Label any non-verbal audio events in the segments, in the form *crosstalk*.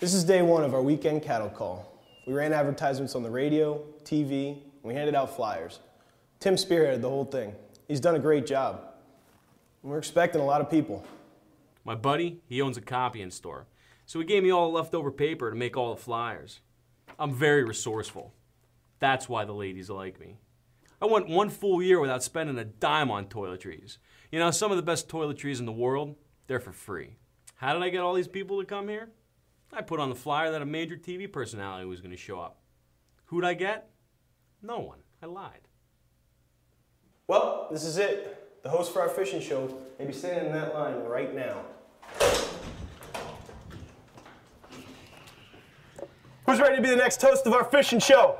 This is day one of our weekend cattle call. We ran advertisements on the radio, TV, and we handed out flyers. Tim spearheaded the whole thing. He's done a great job. We're expecting a lot of people. My buddy, he owns a copying store. So he gave me all the leftover paper to make all the flyers. I'm very resourceful. That's why the ladies like me. I went one full year without spending a dime on toiletries. You know, some of the best toiletries in the world, they're for free. How did I get all these people to come here? I put on the flyer that a major TV personality was going to show up. Who'd I get? No one. I lied. Well, this is it. The host for our fishing show may be standing in that line right now. Who's ready to be the next host of our fishing show?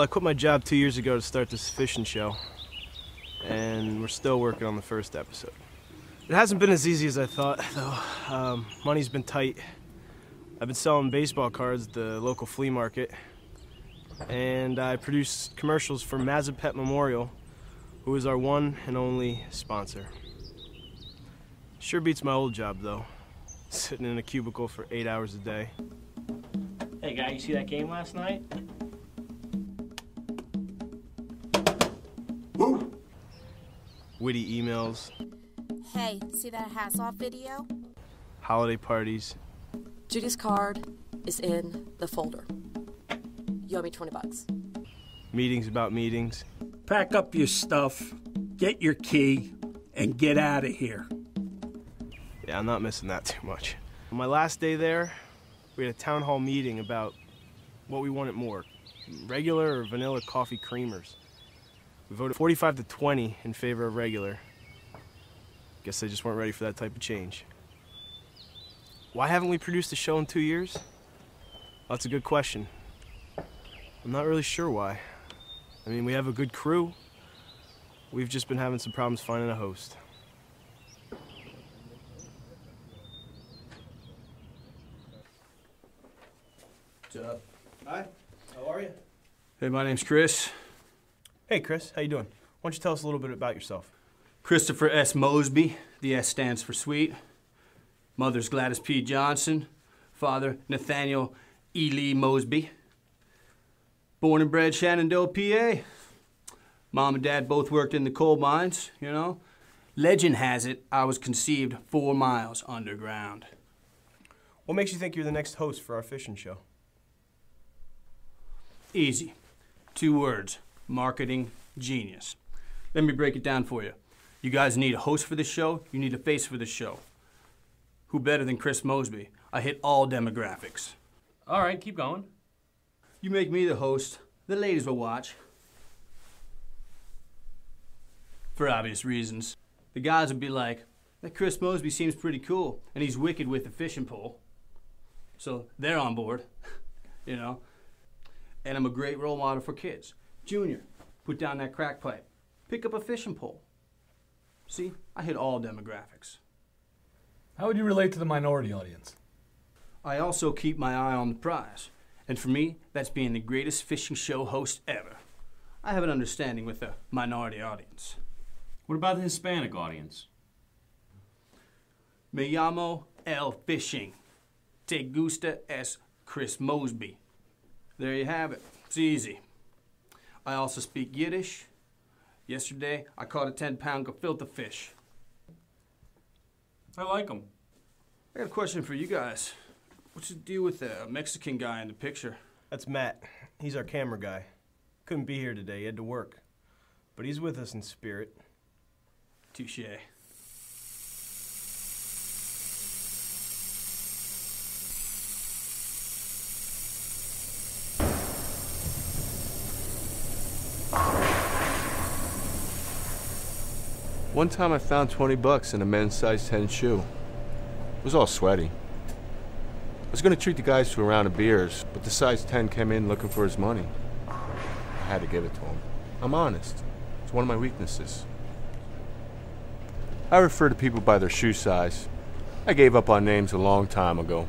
Well, I quit my job two years ago to start this fishing show, and we're still working on the first episode. It hasn't been as easy as I thought, *laughs* though. Um, money's been tight. I've been selling baseball cards at the local flea market, and I produce commercials for Mazza Pet Memorial, who is our one and only sponsor. Sure beats my old job, though, *laughs* sitting in a cubicle for eight hours a day. Hey, guy, you see that game last night? Witty emails, Hey, see that Hasselhoff video? holiday parties, Judy's card is in the folder. You owe me 20 bucks. meetings about meetings. Pack up your stuff, get your key, and get out of here. Yeah, I'm not missing that *laughs* too much. On my last day there, we had a town hall meeting about what we wanted more regular or vanilla coffee creamers. We voted 45 to 20 in favor of regular. Guess they just weren't ready for that type of change. Why haven't we produced a show in two years? Well, that's a good question. I'm not really sure why. I mean, we have a good crew. We've just been having some problems finding a host. What's up? Hi, how are you? Hey, my name's Chris. Hey, Chris, how you doing? Why don't you tell us a little bit about yourself? Christopher S. Mosby. The S stands for sweet. Mother's Gladys P. Johnson. Father Nathaniel E. Lee Mosby. Born and bred Shenandoah, PA. Mom and dad both worked in the coal mines, you know. Legend has it I was conceived four miles underground. What makes you think you're the next host for our fishing show? Easy. Two words marketing genius. Let me break it down for you. You guys need a host for the show, you need a face for the show. Who better than Chris Mosby? I hit all demographics. All right, keep going. You make me the host, the ladies will watch. For obvious reasons. The guys will be like, that Chris Mosby seems pretty cool, and he's wicked with the fishing pole. So they're on board, *laughs* you know. And I'm a great role model for kids. Junior, put down that crack pipe. Pick up a fishing pole. See, I hit all demographics. How would you relate to the minority audience? I also keep my eye on the prize. And for me, that's being the greatest fishing show host ever. I have an understanding with the minority audience. What about the Hispanic audience? Me llamo El Fishing. Te gusta es Chris Mosby. There you have it. It's easy. I also speak Yiddish. Yesterday, I caught a 10 pound gefilte fish. I like them. I got a question for you guys. What's the deal with the Mexican guy in the picture? That's Matt. He's our camera guy. Couldn't be here today, he had to work. But he's with us in spirit. Touche. One time I found 20 bucks in a men's size 10 shoe. It was all sweaty. I was gonna treat the guys to a round of beers, but the size 10 came in looking for his money. I had to give it to him. I'm honest. It's one of my weaknesses. I refer to people by their shoe size. I gave up on names a long time ago.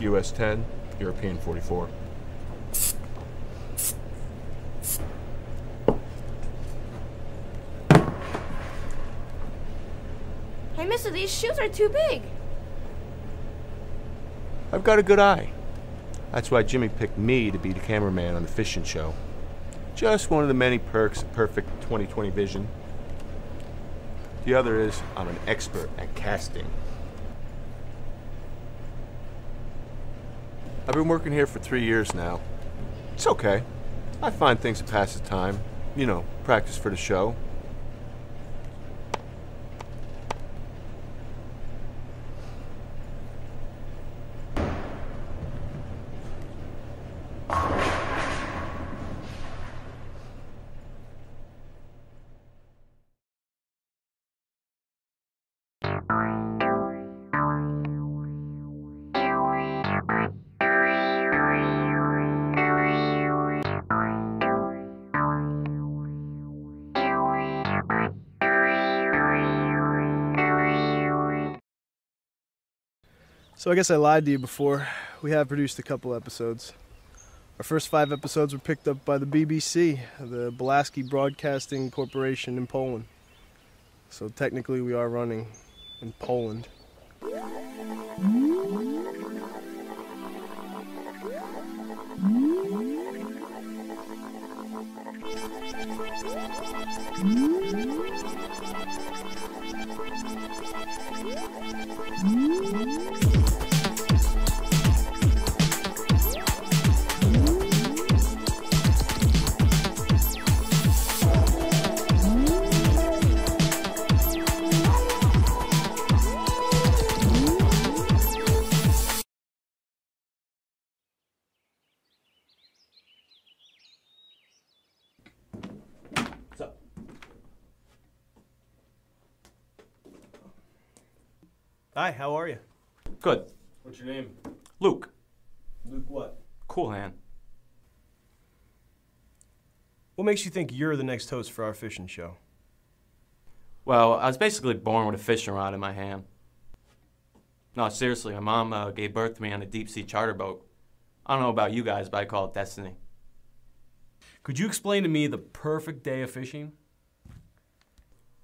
US 10, European 44. Hey, mister, these shoes are too big. I've got a good eye. That's why Jimmy picked me to be the cameraman on the fishing show. Just one of the many perks of perfect 2020 vision. The other is I'm an expert at casting. I've been working here for three years now. It's okay. I find things to pass the time. You know, practice for the show. So I guess I lied to you before. We have produced a couple episodes. Our first five episodes were picked up by the BBC, the Belaski Broadcasting Corporation in Poland. So technically, we are running in Poland. Hi, how are you? Good. What's your name? Luke. Luke what? Cool hand. What makes you think you're the next host for our fishing show? Well, I was basically born with a fishing rod in my hand. No, seriously, my mom uh, gave birth to me on a deep sea charter boat. I don't know about you guys, but I call it destiny. Could you explain to me the perfect day of fishing?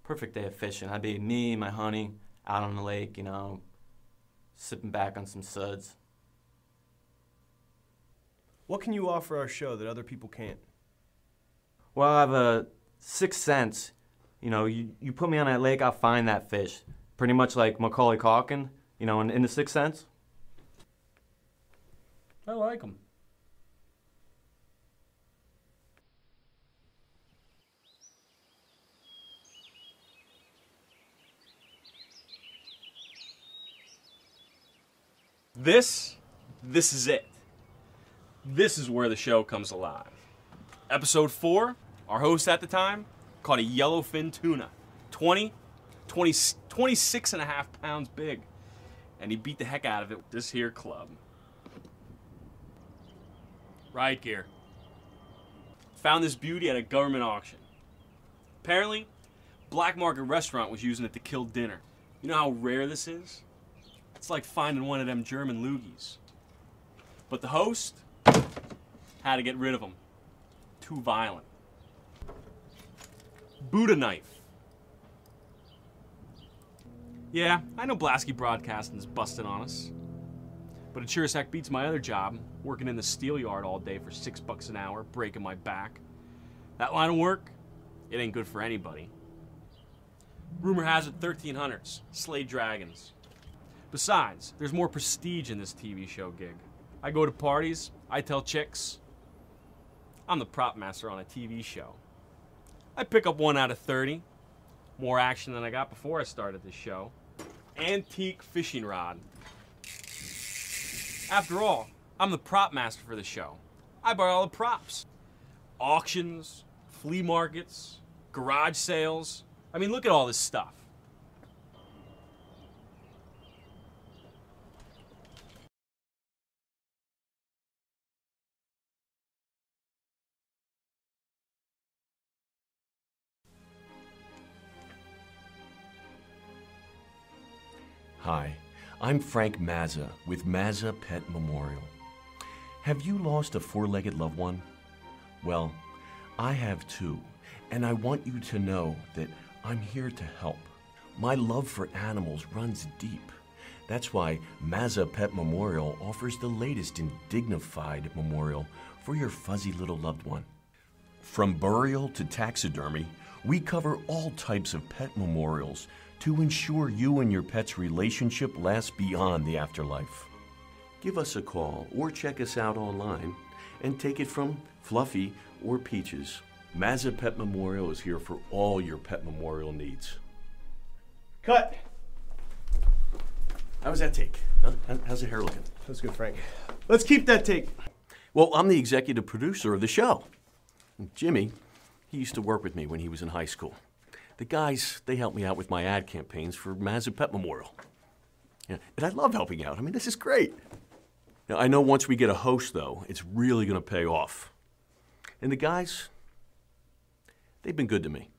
Perfect day of fishing. I'd be me, my honey, out on the lake, you know, sipping back on some suds. What can you offer our show that other people can't? Well, I have a sixth sense. You know, you, you put me on that lake, I'll find that fish. Pretty much like Macaulay Culkin, you know, in, in The Sixth Sense. I like him. This, this is it. This is where the show comes alive. Episode 4, our host at the time caught a yellowfin tuna. 20, 20, 26 and a half pounds big. And he beat the heck out of it with this here club. Ride gear. Found this beauty at a government auction. Apparently, black market restaurant was using it to kill dinner. You know how rare this is? It's like finding one of them German Lugers. But the host had to get rid of him. Too violent. Buddha knife. Yeah, I know Blasky Broadcasting's busting on us. But it sure as heck beats my other job, working in the steel yard all day for six bucks an hour, breaking my back. That line of work, it ain't good for anybody. Rumor has it 1300s, slayed dragons. Besides, there's more prestige in this TV show gig. I go to parties, I tell chicks. I'm the prop master on a TV show. I pick up one out of 30. More action than I got before I started this show. Antique fishing rod. After all, I'm the prop master for the show. I buy all the props. Auctions, flea markets, garage sales. I mean, look at all this stuff. Hi, I'm Frank Mazza with Mazza Pet Memorial. Have you lost a four legged loved one? Well, I have too, and I want you to know that I'm here to help. My love for animals runs deep. That's why Mazza Pet Memorial offers the latest in dignified memorial for your fuzzy little loved one. From burial to taxidermy, we cover all types of pet memorials to ensure you and your pet's relationship lasts beyond the afterlife. Give us a call or check us out online and take it from Fluffy or Peaches. Mazza Pet Memorial is here for all your pet memorial needs. Cut. How was that take? Huh? How's the hair looking? That's good, Frank. Let's keep that take. Well, I'm the executive producer of the show. Jimmy, he used to work with me when he was in high school. The guys, they helped me out with my ad campaigns for Mazza Pet Memorial. Yeah, and I love helping out. I mean, this is great. Now, I know once we get a host, though, it's really going to pay off. And the guys, they've been good to me.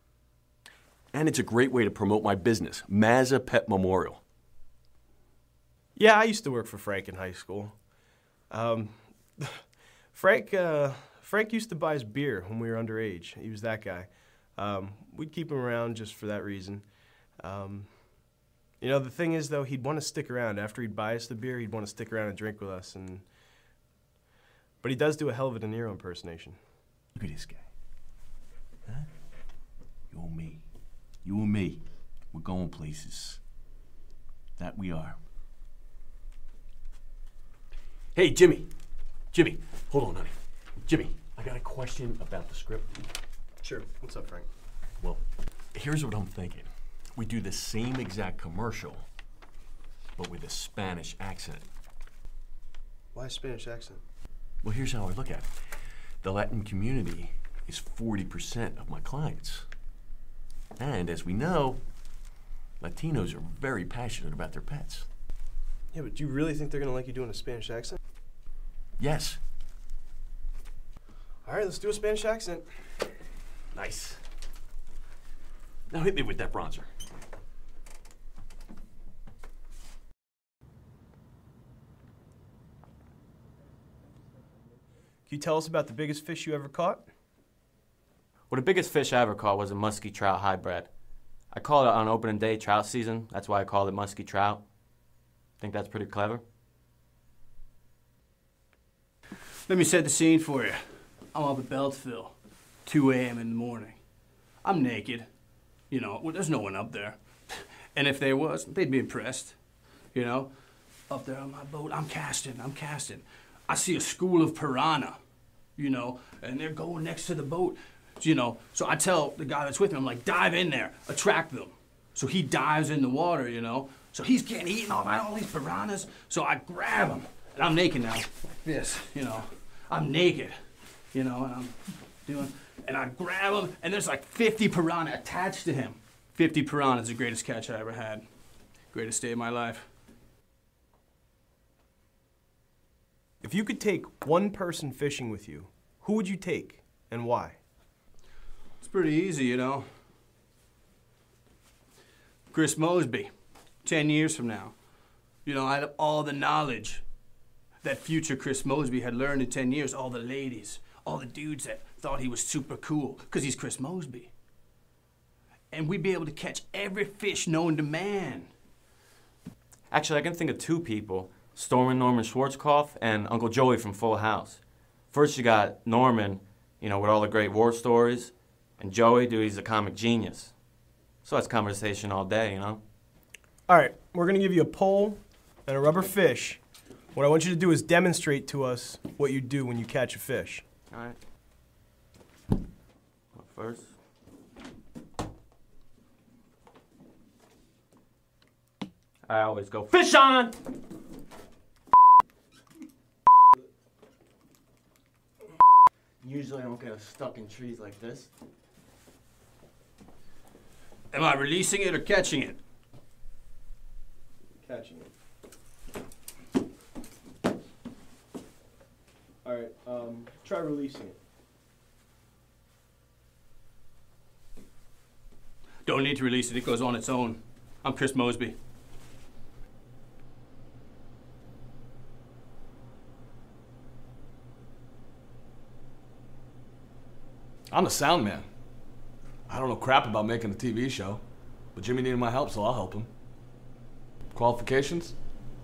And it's a great way to promote my business, Mazza Pet Memorial. Yeah, I used to work for Frank in high school. Um, *laughs* Frank, uh, Frank used to buy us beer when we were underage. He was that guy. Um, we'd keep him around just for that reason. Um, you know, the thing is, though, he'd want to stick around after he'd buy us the beer. He'd want to stick around and drink with us, and but he does do a hell of a De Niro impersonation. Look at this guy. Huh? You and me. You and me. We're going places. That we are. Hey, Jimmy. Jimmy, hold on, honey. Jimmy, I got a question about the script. Sure. What's up, Frank? Well, here's what I'm thinking. We do the same exact commercial, but with a Spanish accent. Why a Spanish accent? Well, here's how I look at it. The Latin community is 40% of my clients. And as we know, Latinos are very passionate about their pets. Yeah, but do you really think they're gonna like you doing a Spanish accent? Yes. All right, let's do a Spanish accent. Nice. Now hit me with that bronzer. Can you tell us about the biggest fish you ever caught? Well, the biggest fish I ever caught was a musky trout hybrid. I caught it on opening day trout season. That's why I called it musky trout. Think that's pretty clever? Let me set the scene for you. I'm up at Beltzville, 2 a.m. in the morning. I'm naked. You know, well, there's no one up there. *laughs* And if there was, they'd be impressed. You know, up there on my boat, I'm casting, I'm casting. I see a school of piranha, you know, and they're going next to the boat, you know. So I tell the guy that's with me, I'm like, dive in there, attract them. So he dives in the water, you know. So he's getting eaten all by all these piranhas. So I grab him, and I'm naked now, like this, you know. I'm naked, you know, and I'm doing, and I grab him, and there's like 50 piranha attached to him. 50 piranhas, is the greatest catch I ever had. Greatest day of my life. If you could take one person fishing with you, who would you take and why? It's pretty easy, you know. Chris Mosby, 10 years from now. You know, I have all the knowledge that future Chris Mosby had learned in 10 years. All the ladies, all the dudes that thought he was super cool, because he's Chris Mosby. And we'd be able to catch every fish known to man. Actually, I can think of two people Stormin Norman Schwarzkopf and Uncle Joey from Full House. First, you got Norman, you know, with all the great war stories, and Joey, dude, he's a comic genius. So that's conversation all day, you know? All right, we're gonna give you a pole and a rubber fish. What I want you to do is demonstrate to us what you do when you catch a fish. All right. First. I always go, fish on! Usually I don't get stuck in trees like this. Am I releasing it or catching it? Catching it. All right, um, try releasing it. Don't need to release it, it goes on its own. I'm Chris Mosby. I'm the sound man. I don't know crap about making a TV show, but Jimmy needed my help, so I'll help him. Qualifications?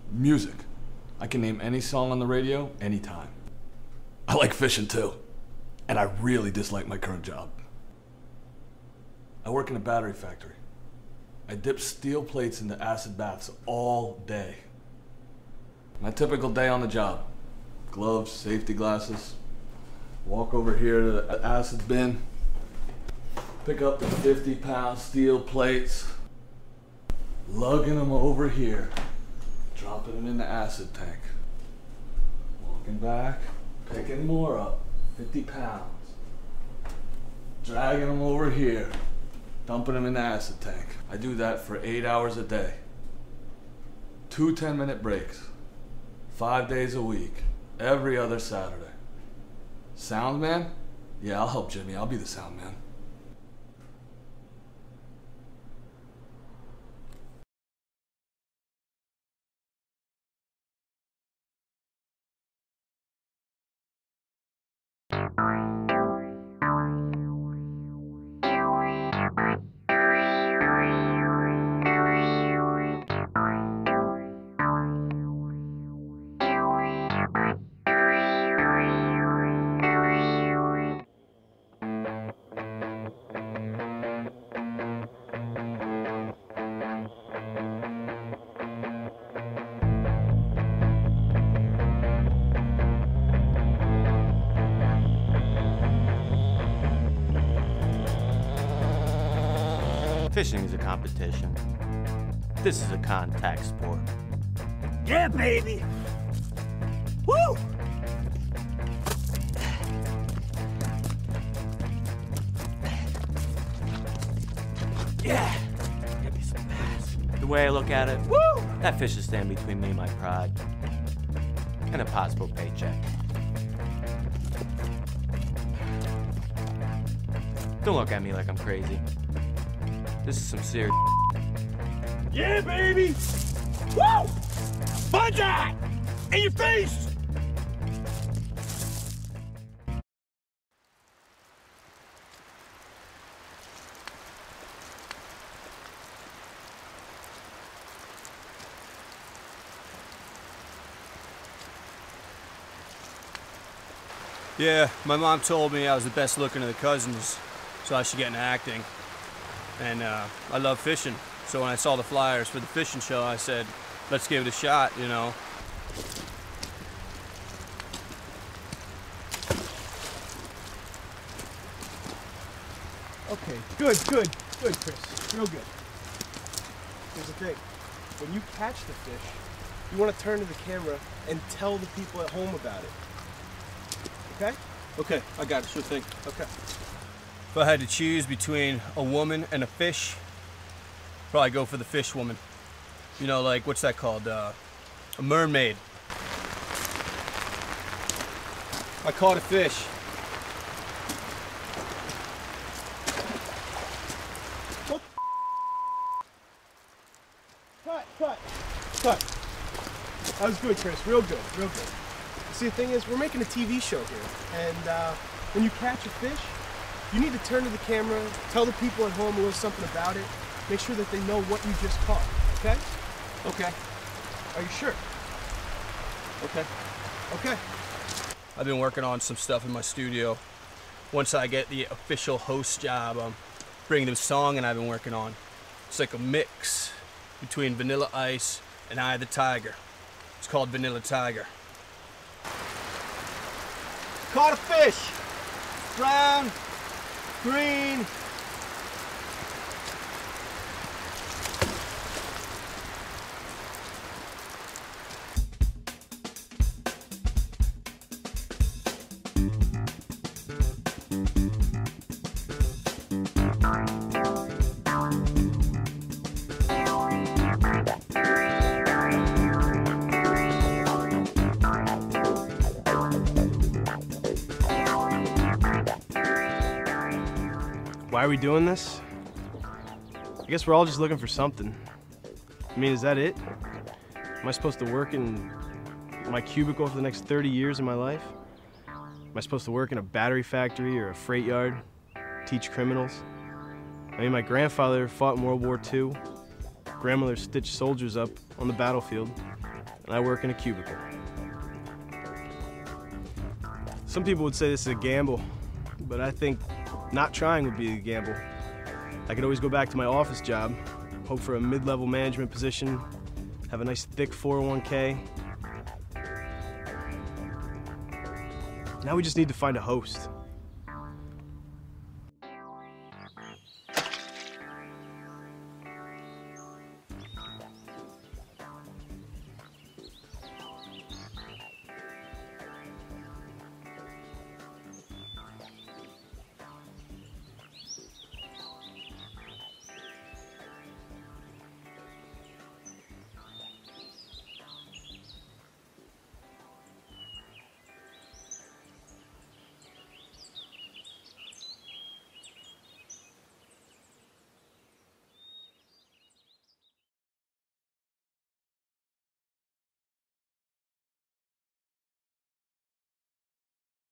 Music. I can name any song on the radio anytime. I like fishing too, and I really dislike my current job. I work in a battery factory. I dip steel plates into acid baths all day. My typical day on the job. Gloves, safety glasses, walk over here to the acid bin, pick up the 50 pound steel plates, lugging them over here, dropping them in the acid tank, walking back, picking more up, 50 pounds, dragging them over here, dumping them in the acid tank. I do that for eight hours a day. Two 10 minute breaks, five days a week, every other Saturday. Sound man? Yeah, I'll help Jimmy. I'll be the sound man. Fishing is a competition. This is a contact sport. Yeah, baby. Woo! Yeah. Give me some bass. The way I look at it, Woo! that fish is standing between me and my pride and a possible paycheck. Don't look at me like I'm crazy. This is some serious. Yeah, baby. Woo! Buzzai! In your face! Yeah, my mom told me I was the best looking of the cousins, so I should get into acting. And uh, I love fishing, so when I saw the flyers for the fishing show, I said, let's give it a shot, you know. Okay, good, good, good, Chris. Real good. Here's the thing. When you catch the fish, you want to turn to the camera and tell the people at home about it. Okay? Okay, I got it, sure thing. Okay. If I had to choose between a woman and a fish, probably go for the fish woman. You know, like, what's that called? Uh, a mermaid. I caught a fish. Cut, cut, cut. That was good, Chris. Real good, real good. See, the thing is, we're making a TV show here, and uh, when you catch a fish, you need to turn to the camera, tell the people at home a little something about it, make sure that they know what you just caught. Okay? Okay. Are you sure? Okay. Okay. I've been working on some stuff in my studio. Once I get the official host job, um, I'm bringing the song and I've been working on. It's like a mix between Vanilla Ice and Eye of the Tiger. It's called Vanilla Tiger. Caught a fish. Brown, green. Why are we doing this? I guess we're all just looking for something. I mean, is that it? Am I supposed to work in my cubicle for the next 30 years of my life? Am I supposed to work in a battery factory or a freight yard? Teach criminals? I mean, my grandfather fought in World War II. Grandmother stitched soldiers up on the battlefield, and I work in a cubicle. Some people would say this is a gamble, but I think not trying would be a gamble. I could always go back to my office job, hope for a mid level management position, have a nice thick 401k. Now we just need to find a host.